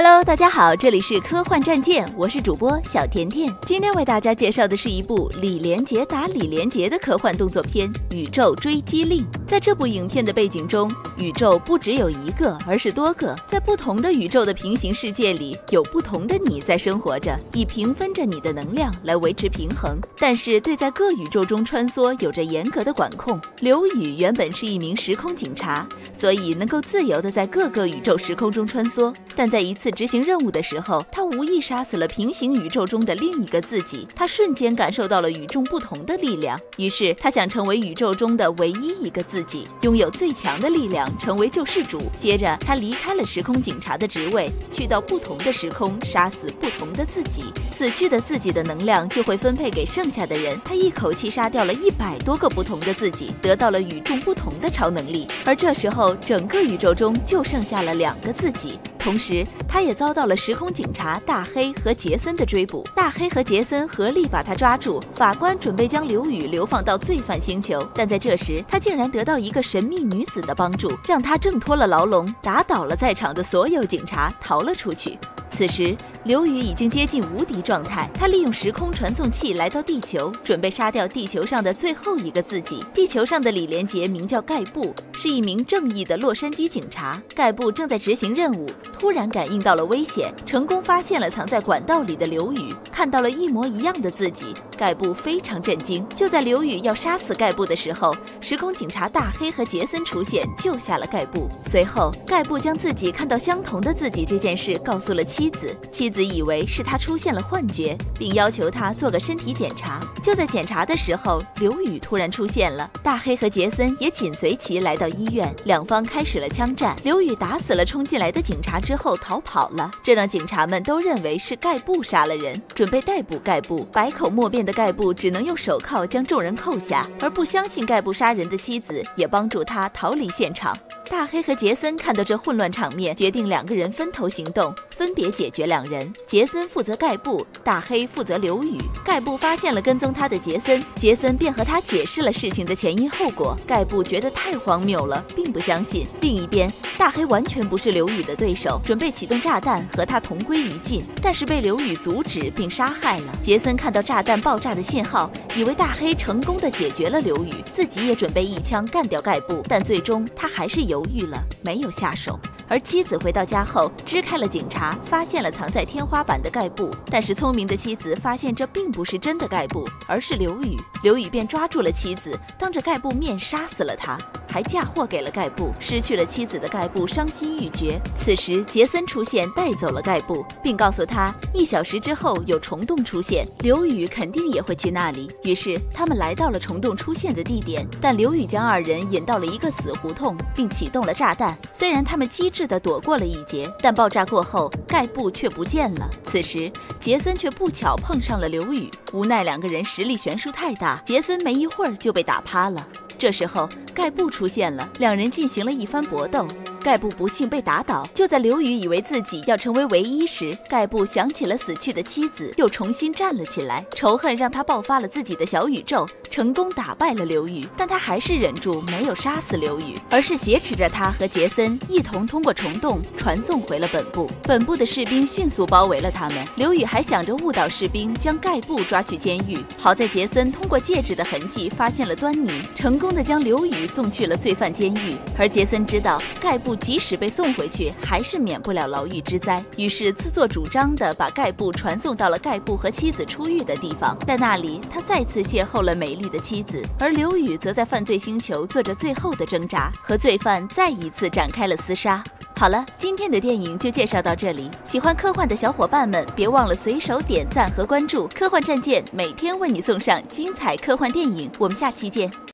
Hello，大家好，这里是科幻战舰，我是主播小甜甜。今天为大家介绍的是一部李连杰打李连杰的科幻动作片《宇宙追击令》。在这部影片的背景中，宇宙不只有一个，而是多个。在不同的宇宙的平行世界里，有不同的你在生活着，以平分着你的能量来维持平衡。但是对在各宇宙中穿梭有着严格的管控。刘宇原本是一名时空警察，所以能够自由的在各个宇宙时空中穿梭。但在一次执行任务的时候，他无意杀死了平行宇宙中的另一个自己。他瞬间感受到了与众不同的力量，于是他想成为宇宙中的唯一一个自自己，拥有最强的力量，成为救世主。接着，他离开了时空警察的职位，去到不同的时空，杀死不同的自己。死去的自己的能量就会分配给剩下的人。他一口气杀掉了一百多个不同的自己，得到了与众不同的超能力。而这时候，整个宇宙中就剩下了两个自己。同时，他也遭到了时空警察大黑和杰森的追捕。大黑和杰森合力把他抓住。法官准备将刘宇流放到罪犯星球，但在这时，他竟然得到一个神秘女子的帮助，让他挣脱了牢笼，打倒了在场的所有警察，逃了出去。此时，刘宇已经接近无敌状态。他利用时空传送器来到地球，准备杀掉地球上的最后一个自己。地球上的李连杰名叫盖布，是一名正义的洛杉矶警察。盖布正在执行任务，突然感应到了危险，成功发现了藏在管道里的刘宇，看到了一模一样的自己。盖布非常震惊。就在刘宇要杀死盖布的时候，时空警察大黑和杰森出现，救下了盖布。随后，盖布将自己看到相同的自己这件事告诉了妻子。妻子以为是他出现了幻觉，并要求他做个身体检查。就在检查的时候，刘宇突然出现了，大黑和杰森也紧随其来到医院。两方开始了枪战。刘宇打死了冲进来的警察之后逃跑了，这让警察们都认为是盖布杀了人，准备逮捕盖布。百口莫辩的盖布只能用手铐将众人扣下，而不相信盖布杀人的妻子也帮助他逃离现场。大黑和杰森看到这混乱场面，决定两个人分头行动，分别解决两人。杰森负责盖布，大黑负责刘宇。盖布发现了跟踪他的杰森，杰森便和他解释了事情的前因后果。盖布觉得太荒谬了，并不相信。另一边，大黑完全不是刘宇的对手，准备启动炸弹和他同归于尽，但是被刘宇阻止并杀害了。杰森看到炸弹爆炸的信号，以为大黑成功的解决了刘宇，自己也准备一枪干掉盖布，但最终他还是犹豫了，没有下手。而妻子回到家后，支开了警察，发现了藏在天花板的盖布。但是聪明的妻子发现这并不是真的盖布，而是刘宇。刘宇便抓住了妻子，当着盖布面杀死了他。还嫁祸给了盖布，失去了妻子的盖布伤心欲绝。此时杰森出现，带走了盖布，并告诉他一小时之后有虫洞出现，刘宇肯定也会去那里。于是他们来到了虫洞出现的地点，但刘宇将二人引到了一个死胡同，并启动了炸弹。虽然他们机智似的躲过了一劫，但爆炸过后盖布却不见了。此时杰森却不巧碰上了刘宇，无奈两个人实力悬殊太大，杰森没一会儿就被打趴了。这时候，盖布出现了，两人进行了一番搏斗。盖布不幸被打倒。就在刘宇以为自己要成为唯一时，盖布想起了死去的妻子，又重新站了起来。仇恨让他爆发了自己的小宇宙，成功打败了刘宇。但他还是忍住没有杀死刘宇，而是挟持着他和杰森一同通过虫洞传送回了本部。本部的士兵迅速包围了他们。刘宇还想着误导士兵将盖布抓去监狱。好在杰森通过戒指的痕迹发现了端倪，成功的将刘宇送去了罪犯监狱。而杰森知道盖布。即使被送回去，还是免不了牢狱之灾。于是自作主张地把盖布传送到了盖布和妻子出狱的地方，在那里他再次邂逅了美丽的妻子。而刘宇则在犯罪星球做着最后的挣扎，和罪犯再一次展开了厮杀。好了，今天的电影就介绍到这里。喜欢科幻的小伙伴们，别忘了随手点赞和关注科幻战舰，每天为你送上精彩科幻电影。我们下期见。